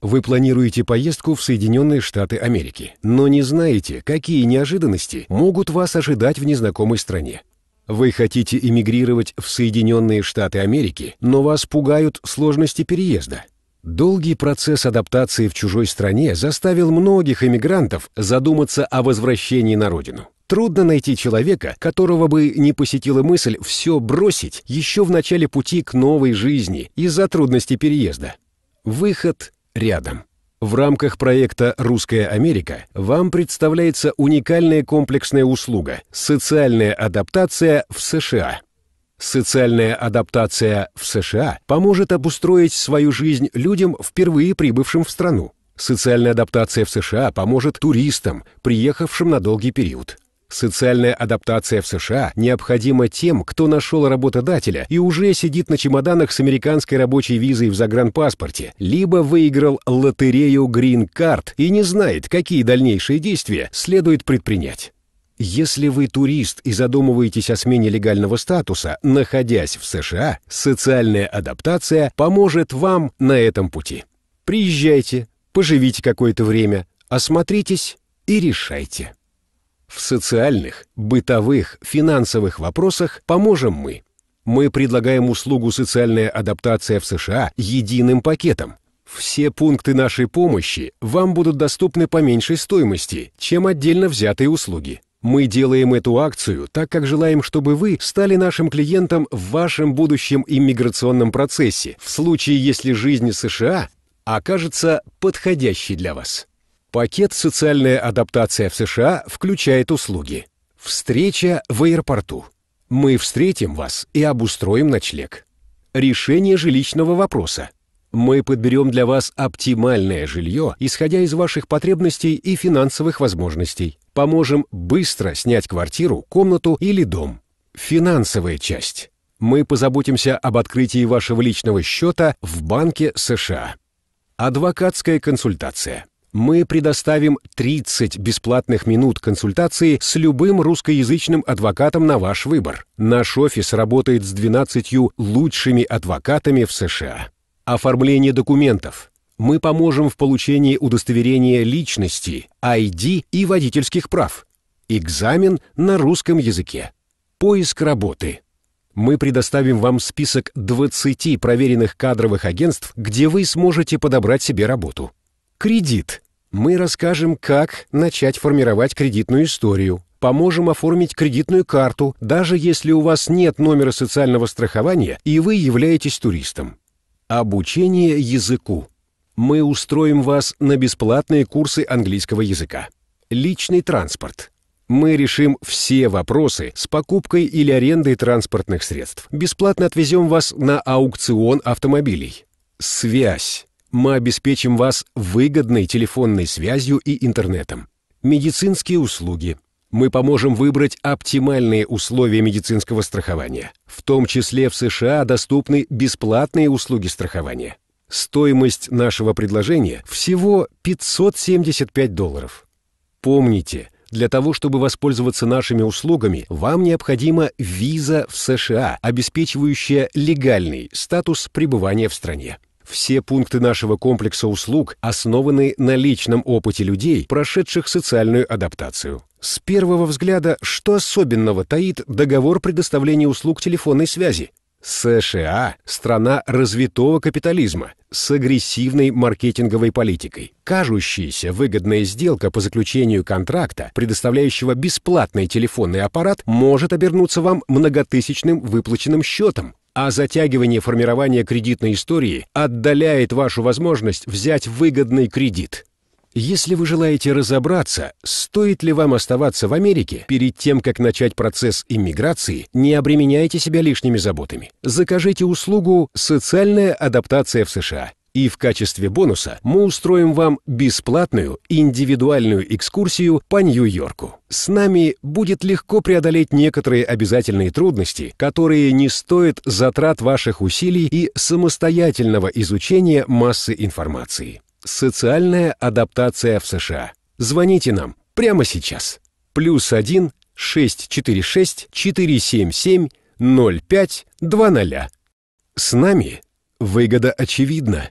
Вы планируете поездку в Соединенные Штаты Америки, но не знаете, какие неожиданности могут вас ожидать в незнакомой стране. Вы хотите эмигрировать в Соединенные Штаты Америки, но вас пугают сложности переезда. Долгий процесс адаптации в чужой стране заставил многих эмигрантов задуматься о возвращении на родину. Трудно найти человека, которого бы не посетила мысль все бросить еще в начале пути к новой жизни из-за трудностей переезда. Выход рядом. В рамках проекта «Русская Америка» вам представляется уникальная комплексная услуга – социальная адаптация в США. Социальная адаптация в США поможет обустроить свою жизнь людям, впервые прибывшим в страну. Социальная адаптация в США поможет туристам, приехавшим на долгий период. Социальная адаптация в США необходима тем, кто нашел работодателя и уже сидит на чемоданах с американской рабочей визой в загранпаспорте, либо выиграл лотерею Green Card и не знает, какие дальнейшие действия следует предпринять. Если вы турист и задумываетесь о смене легального статуса, находясь в США, социальная адаптация поможет вам на этом пути. Приезжайте, поживите какое-то время, осмотритесь и решайте. В социальных, бытовых, финансовых вопросах поможем мы. Мы предлагаем услугу «Социальная адаптация в США» единым пакетом. Все пункты нашей помощи вам будут доступны по меньшей стоимости, чем отдельно взятые услуги. Мы делаем эту акцию, так как желаем, чтобы вы стали нашим клиентом в вашем будущем иммиграционном процессе, в случае, если жизнь США окажется подходящей для вас. Пакет «Социальная адаптация в США» включает услуги. Встреча в аэропорту. Мы встретим вас и обустроим ночлег. Решение жилищного вопроса. Мы подберем для вас оптимальное жилье, исходя из ваших потребностей и финансовых возможностей. Поможем быстро снять квартиру, комнату или дом. Финансовая часть. Мы позаботимся об открытии вашего личного счета в Банке США. Адвокатская консультация мы предоставим 30 бесплатных минут консультации с любым русскоязычным адвокатом на ваш выбор. Наш офис работает с 12 лучшими адвокатами в США. Оформление документов. Мы поможем в получении удостоверения личности, ID и водительских прав. Экзамен на русском языке. Поиск работы. Мы предоставим вам список 20 проверенных кадровых агентств, где вы сможете подобрать себе работу. Кредит. Мы расскажем, как начать формировать кредитную историю. Поможем оформить кредитную карту, даже если у вас нет номера социального страхования и вы являетесь туристом. Обучение языку. Мы устроим вас на бесплатные курсы английского языка. Личный транспорт. Мы решим все вопросы с покупкой или арендой транспортных средств. Бесплатно отвезем вас на аукцион автомобилей. Связь мы обеспечим вас выгодной телефонной связью и интернетом. Медицинские услуги. Мы поможем выбрать оптимальные условия медицинского страхования. В том числе в США доступны бесплатные услуги страхования. Стоимость нашего предложения всего 575 долларов. Помните, для того, чтобы воспользоваться нашими услугами, вам необходима виза в США, обеспечивающая легальный статус пребывания в стране. Все пункты нашего комплекса услуг основаны на личном опыте людей, прошедших социальную адаптацию. С первого взгляда, что особенного таит договор предоставления услуг телефонной связи? США – страна развитого капитализма с агрессивной маркетинговой политикой. Кажущаяся выгодная сделка по заключению контракта, предоставляющего бесплатный телефонный аппарат, может обернуться вам многотысячным выплаченным счетом, а затягивание формирования кредитной истории отдаляет вашу возможность взять выгодный кредит. Если вы желаете разобраться, стоит ли вам оставаться в Америке, перед тем, как начать процесс иммиграции, не обременяйте себя лишними заботами. Закажите услугу «Социальная адаптация в США» и в качестве бонуса мы устроим вам бесплатную индивидуальную экскурсию по Нью-Йорку. С нами будет легко преодолеть некоторые обязательные трудности, которые не стоят затрат ваших усилий и самостоятельного изучения массы информации. Социальная адаптация в США. Звоните нам прямо сейчас. Плюс 1 646 477 0520. С нами выгода очевидна.